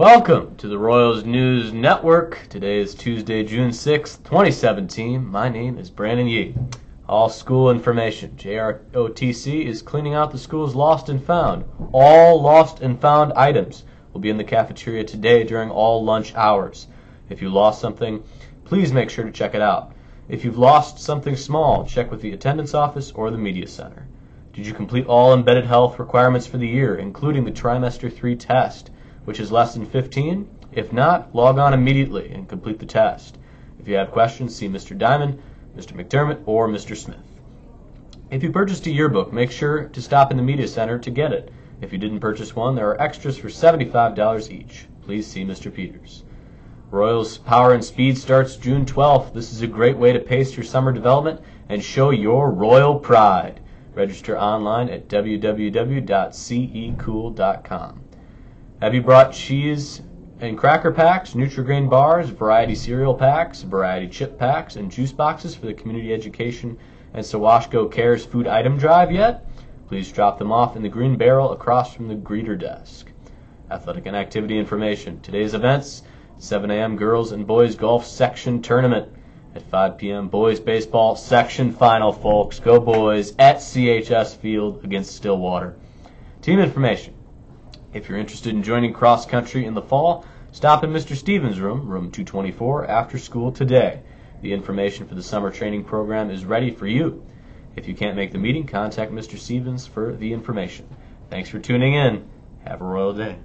Welcome to the Royals News Network. Today is Tuesday, June 6th, 2017. My name is Brandon Yee. All school information. JROTC is cleaning out the school's lost and found. All lost and found items will be in the cafeteria today during all lunch hours. If you lost something, please make sure to check it out. If you've lost something small, check with the attendance office or the media center. Did you complete all embedded health requirements for the year, including the trimester 3 test? Which is less than 15? If not, log on immediately and complete the test. If you have questions, see Mr. Diamond, Mr. McDermott, or Mr. Smith. If you purchased a yearbook, make sure to stop in the Media Center to get it. If you didn't purchase one, there are extras for $75 each. Please see Mr. Peters. Royals Power and Speed starts June 12th. This is a great way to pace your summer development and show your royal pride. Register online at www.cecool.com. Have you brought cheese and cracker packs, Nutri-Grain bars, variety cereal packs, variety chip packs, and juice boxes for the Community Education and SoWashCo Cares food item drive yet? Please drop them off in the green barrel across from the greeter desk. Athletic and activity information. Today's events 7 a.m. girls and boys golf section tournament. At 5 p.m. boys baseball section final, folks. Go boys at CHS Field against Stillwater. Team information. If you're interested in joining cross country in the fall, stop in Mr. Stevens' room, room 224, after school today. The information for the summer training program is ready for you. If you can't make the meeting, contact Mr. Stevens for the information. Thanks for tuning in. Have a royal day.